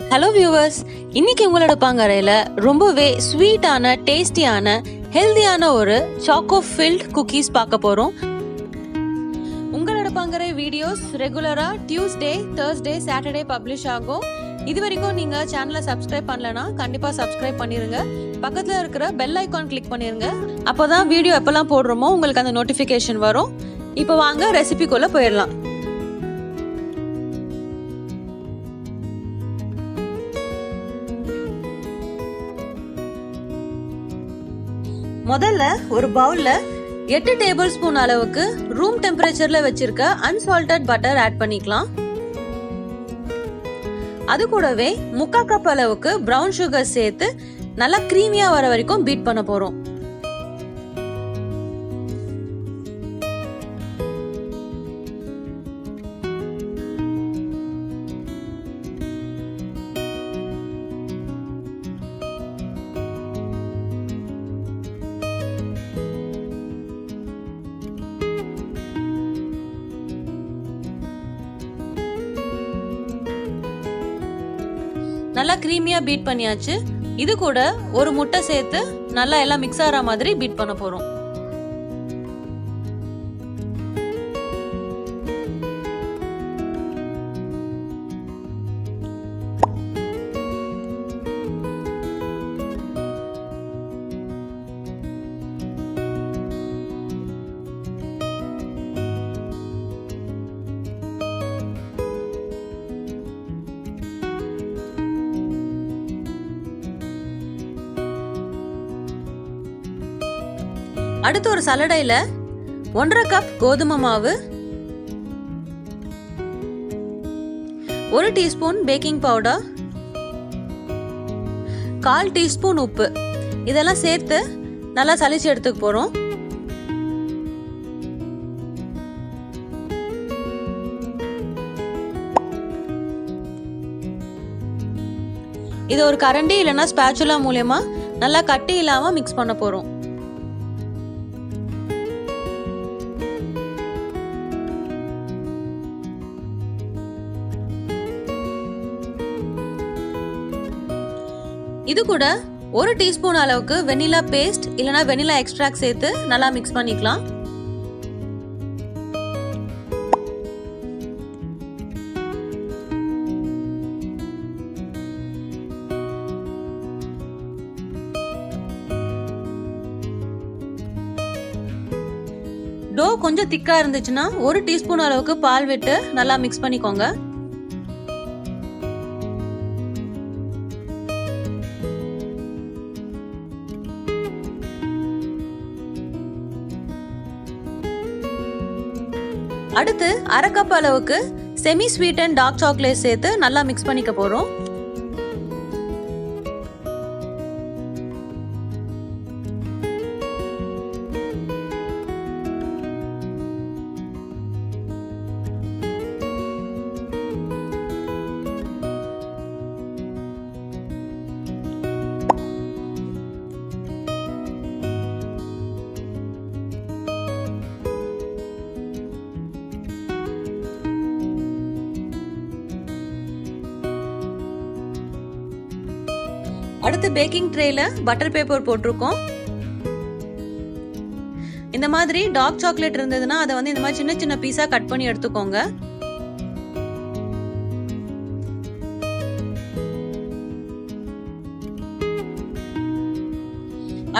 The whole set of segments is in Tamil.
ஹலோ வியூவர்ஸ் இன்னைக்கு உங்களோட பாங்கறையில் ரொம்பவே ஸ்வீட்டான டேஸ்டியான ஹெல்தியான ஒரு சாக்கோ ஃபில்ட் குக்கீஸ் பார்க்க போகிறோம் உங்களோட பாங்கரை வீடியோஸ் ரெகுலராக டியூஸ்டே தேர்ஸ்டே சாட்டர்டே பப்ளிஷ் ஆகும். இது வரைக்கும் நீங்கள் சேனலை சப்ஸ்கிரைப் பண்ணலனா கண்டிப்பாக சப்ஸ்கிரைப் பண்ணிடுங்க பக்கத்தில் இருக்கிற பெல் ஐக்கான் கிளிக் பண்ணிடுங்க அப்போ தான் வீடியோ எப்போல்லாம் போடுறோமோ உங்களுக்கு அந்த நோட்டிஃபிகேஷன் வரும். இப்போ வாங்க ரெசிபிக்குள்ளே போயிடலாம். முதல்ல ஒரு பவுல்ல எட்டு டேபிள் ஸ்பூன் அளவுக்கு ரூம் டெம்பரேச்சர்ல வச்சிருக்க அன்சால்டட் பட்டர் ஆட் பண்ணிக்கலாம். அது கூடவே முக்கா கப் அளவுக்கு ப்ரௌன் சுகர் சேர்த்து நல்லா க்ரீமியா வர வரைக்கும் பீட் பண்ண போறோம். நல்லா க்ரீமியா பீட் பண்ணியாச்சு. இது கூட ஒரு முட்டை சேர்த்து நல்லா எல்லாம் மிக்ஸ் ஆகிற மாதிரி பீட் பண்ண போகிறோம் அடுத்து ஒரு சலடையில ஒன்றரை கப் கோதுமை மாவு ஒரு டீஸ்பூன் பேக்கிங் பவுடர் கால் டீஸ்பூன் உப்பு. இதெல்லாம் சேர்த்து நல்லா சலிச்சு எடுத்துக்க போறோம். இது ஒரு கரண்டி இல்லைன்னா ஸ்பேச்சுலா மூலயமா நல்லா கட்டி இல்லாமல் மிக்ஸ் பண்ண போகிறோம் இது கூட ஒரு டீஸ்பூன் அளவுக்கு வெனிலா பேஸ்ட் இல்லைனா வெனிலா எக்ஸ்ட்ராக்ட் சேர்த்து நல்லா மிக்ஸ் பண்ணிக்கலாம். டோ கொஞ்சம் திக்காக இருந்துச்சுன்னா ஒரு டீஸ்பூன் அளவுக்கு பால் விட்டு நல்லா மிக்ஸ் பண்ணிக்கோங்க. அடுத்து அரை கப் அளவுக்கு semi sweet and dark chocolate சேர்த்து நல்லா மிக்ஸ் பண்ணிக்க போகிறோம் அடுத்து பேக்கிங் ட்ரேல பட்டர் பேப்பர் போட்டிருக்கோம். இந்த மாதிரி டார்க் சாக்லேட் இருந்ததுன்னா அதை வந்து இந்த மாதிரி சின்ன சின்ன பீஸா கட் பண்ணி எடுத்துக்கோங்க.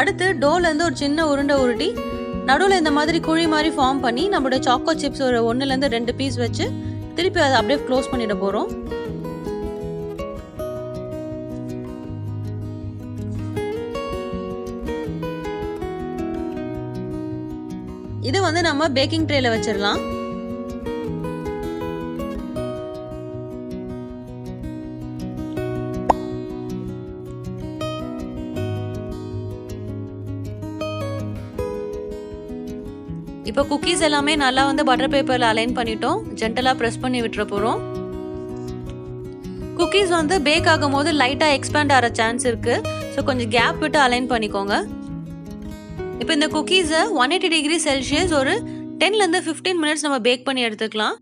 அடுத்து டோல இருந்து ஒரு சின்ன உருண்டை உருட்டி நடுவில் இந்த மாதிரி குழி மாதிரி ஃபார்ம் பண்ணி நம்மளோட சாக்கோ சிப்ஸ் ஒரு ஒன்றுலேருந்து ரெண்டு பீஸ் வச்சு திருப்பி அதை அப்படியே க்ளோஸ் பண்ணிட போகிறோம் இது வந்து நம்ம பேக்கிங் ட்ரேல வச்சிடலாம் இப்போ குக்கீஸ் எல்லாமே நல்லா வந்து பட்டர் பேப்பரில் அலைன் பண்ணிட்டோம். ஜென்டலாக ப்ரெஸ் பண்ணி விட்டுற போகிறோம் குக்கீஸ் வந்து பேக் ஆகும் போது லைட்டாக எக்ஸ்பேண்ட் ஆகிற சான்ஸ் இருக்குது ஸோ கொஞ்சம் கேப் விட்டு அலைன் பண்ணிக்கோங்க. இப்போ இந்த குக்கீஸை ஒன் எயிட்டி டிகிரி செல்சியஸ் ஒரு டென்லேருந்து ஃபிஃப்டீன் மினிட்ஸ் நம்ம பேக் பண்ணி எடுத்துக்கலாம்.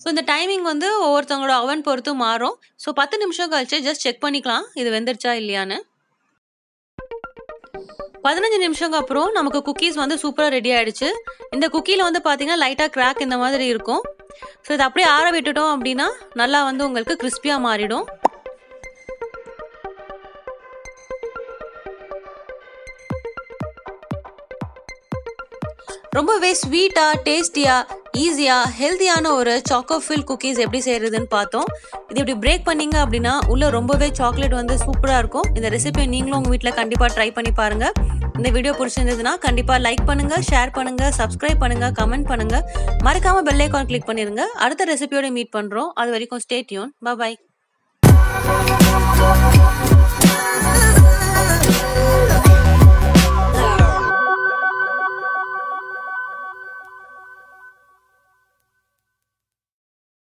ஸோ இந்த டைமிங் வந்து ஒவ்வொருத்தவங்களோட அவன் பொறுத்து மாறும். ஸோ பத்து நிமிஷம் கழிச்சு ஜஸ்ட் செக் பண்ணிக்கலாம். இது வெந்துருச்சா இல்லையான்னு. பதினஞ்சு நிமிஷங்க அப்புறம் நமக்கு குக்கீஸ் வந்து சூப்பராக ரெடி ஆயிடுச்சு. இந்த குக்கியில் வந்து பார்த்தீங்கன்னா லைட்டாக கிராக் இந்த மாதிரி இருக்கும். ஸோ இதை அப்படியே ஆற விட்டுட்டோம் அப்படின்னா நல்லா வந்து உங்களுக்கு கிறிஸ்பியாக மாறிடும். ரொம்பவே ஸ்வீட்டாக டேஸ்டியாக ஈஸியாக ஹெல்த்தியான ஒரு சாக்கோ ஃபில் குக்கீஸ் எப்படி செய்கிறதுன்னு பார்த்தோம். இது இப்படி பிரேக் பண்ணிங்க அப்படின்னா உள்ளே ரொம்பவே சாக்லேட் வந்து சூப்பராக இருக்கும். இந்த ரெசிபியை நீங்களும் உங்கள் வீட்டில் கண்டிப்பாக ட்ரை பண்ணி பாருங்கள் இந்த வீடியோ பிடிச்சிருந்ததுன்னா கண்டிப்பாக லைக் பண்ணுங்கள் ஷேர் பண்ணுங்கள் சப்ஸ்கிரைப் பண்ணுங்கள் கமெண்ட் பண்ணுங்கள் மறக்காமல் பெல் ஐக்கான் கிளிக் பண்ணிடுங்க அடுத்த ரெசிபியோட மீட் பண்ணுறோம் அது வரைக்கும் ஸ்டே டியூன் பாய்